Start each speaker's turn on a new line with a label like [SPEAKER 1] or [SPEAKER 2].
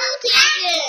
[SPEAKER 1] Hello.